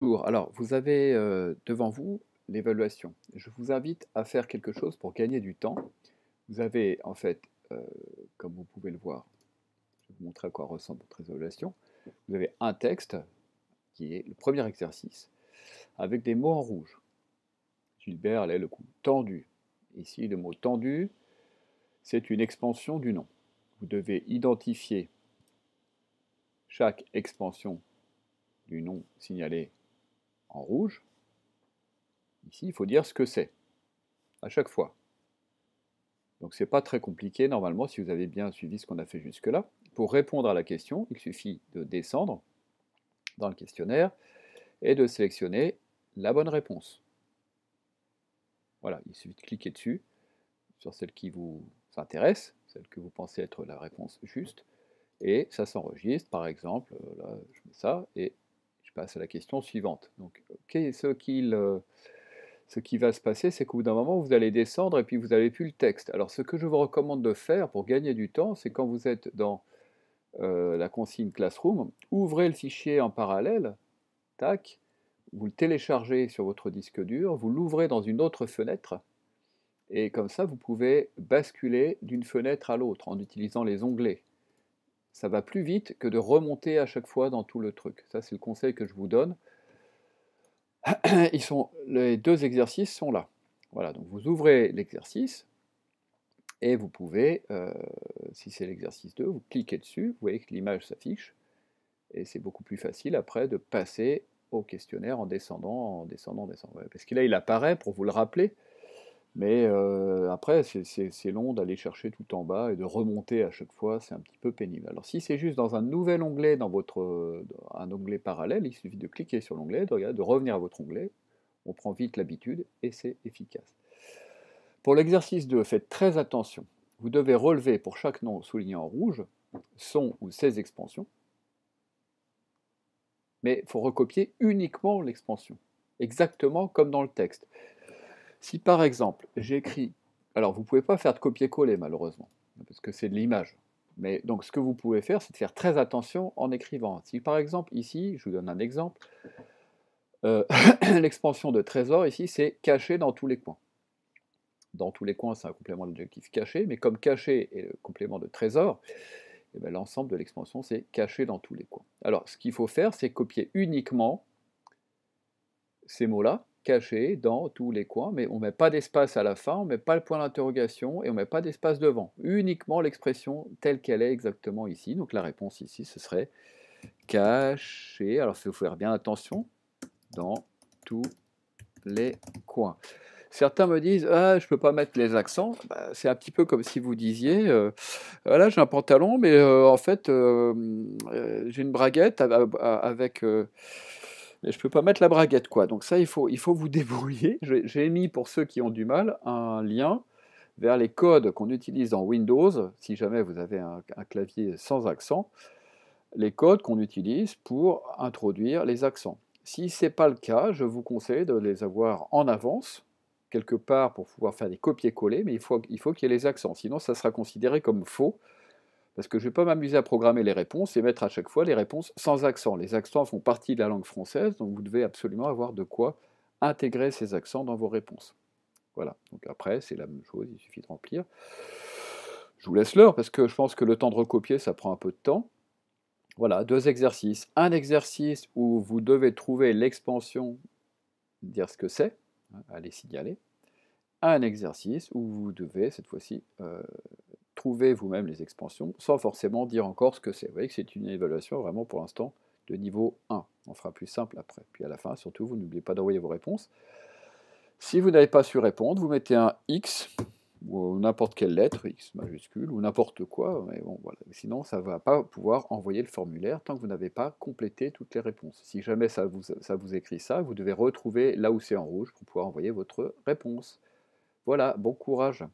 Alors, vous avez devant vous l'évaluation. Je vous invite à faire quelque chose pour gagner du temps. Vous avez en fait, comme vous pouvez le voir, je vais vous montrer à quoi ressemble votre évaluation. Vous avez un texte qui est le premier exercice avec des mots en rouge. Gilbert allait le coup tendu. Ici, le mot tendu, c'est une expansion du nom. Vous devez identifier chaque expansion du nom signalé en rouge. Ici, il faut dire ce que c'est, à chaque fois. Donc c'est pas très compliqué normalement si vous avez bien suivi ce qu'on a fait jusque-là. Pour répondre à la question, il suffit de descendre dans le questionnaire et de sélectionner la bonne réponse. Voilà, il suffit de cliquer dessus sur celle qui vous intéresse, celle que vous pensez être la réponse juste, et ça s'enregistre. Par exemple, là, je mets ça et passe à la question suivante. Donc, ce, qu'il, ce qui va se passer, c'est qu'au bout d'un moment, vous allez descendre et puis vous n'avez plus le texte. Alors, ce que je vous recommande de faire pour gagner du temps, c'est quand vous êtes dans euh, la consigne Classroom, ouvrez le fichier en parallèle, tac, vous le téléchargez sur votre disque dur, vous l'ouvrez dans une autre fenêtre, et comme ça, vous pouvez basculer d'une fenêtre à l'autre en utilisant les onglets ça va plus vite que de remonter à chaque fois dans tout le truc. Ça, c'est le conseil que je vous donne. Les deux exercices sont là. Voilà, donc vous ouvrez l'exercice et vous pouvez, euh, si c'est l'exercice 2, vous cliquez dessus, vous voyez que l'image s'affiche et c'est beaucoup plus facile après de passer au questionnaire en descendant, en descendant, en descendant. Parce que là, il apparaît pour vous le rappeler. Mais euh, après, c'est long d'aller chercher tout en bas et de remonter à chaque fois, c'est un petit peu pénible. Alors si c'est juste dans un nouvel onglet, dans votre un onglet parallèle, il suffit de cliquer sur l'onglet, de, de revenir à votre onglet, on prend vite l'habitude et c'est efficace. Pour l'exercice 2, faites très attention. Vous devez relever pour chaque nom souligné en rouge son ou ses expansions, mais il faut recopier uniquement l'expansion, exactement comme dans le texte. Si par exemple, j'écris, alors vous ne pouvez pas faire de copier-coller malheureusement, parce que c'est de l'image. Mais donc ce que vous pouvez faire, c'est de faire très attention en écrivant. Si par exemple ici, je vous donne un exemple, euh, l'expansion de trésor ici, c'est caché dans tous les coins. Dans tous les coins, c'est un complément d'adjectif caché, mais comme caché est le complément de trésor, eh ben, l'ensemble de l'expansion, c'est caché dans tous les coins. Alors, ce qu'il faut faire, c'est copier uniquement ces mots-là, caché dans tous les coins, mais on ne met pas d'espace à la fin, on ne met pas le point d'interrogation et on ne met pas d'espace devant. Uniquement l'expression telle qu'elle est exactement ici. Donc la réponse ici, ce serait caché. Alors il faut faire bien attention dans tous les coins. Certains me disent ah je peux pas mettre les accents. Bah, c'est un petit peu comme si vous disiez euh, voilà j'ai un pantalon mais euh, en fait euh, j'ai une braguette avec mais je peux pas mettre la braguette, quoi. Donc ça, il faut, il faut vous débrouiller. J'ai mis, pour ceux qui ont du mal, un lien vers les codes qu'on utilise dans Windows, si jamais vous avez un, clavier sans accent, les codes qu'on utilise pour introduire les accents. Si ce n'est pas le cas, je vous conseille de les avoir en avance, quelque part pour pouvoir faire des copier-coller, mais il faut qu'il faut qu'il y ait les accents, sinon ça sera considéré comme faux parce que je ne vais pas m'amuser à programmer les réponses et mettre à chaque fois les réponses sans accent. Les accents font partie de la langue française, donc vous devez absolument avoir de quoi intégrer ces accents dans vos réponses. Voilà, donc après c'est la même chose, il suffit de remplir. Je vous laisse l'heure parce que je pense que le temps de recopier, ça prend un peu de temps. Voilà, deux exercices. Un exercice où vous devez trouver l'expansion, dire ce que c'est, hein, allez signaler. Un exercice où vous devez, cette fois-ci, euh, trouver vous-même les expansions sans forcément dire encore ce que c'est. Vous voyez que c'est une évaluation vraiment pour l'instant de niveau 1. On fera plus simple après. Puis à la fin, surtout, vous n'oubliez pas d'envoyer vos réponses. Si vous n'avez pas su répondre, vous mettez un X ou n'importe quelle lettre, X majuscule, ou n'importe quoi, mais bon, voilà. Sinon, ça ne va pas pouvoir envoyer le formulaire tant que vous n'avez pas complété toutes les réponses. Si jamais ça vous, ça vous écrit ça, vous devez retrouver là où c'est en rouge pour pouvoir envoyer votre réponse. Voilà, bon courage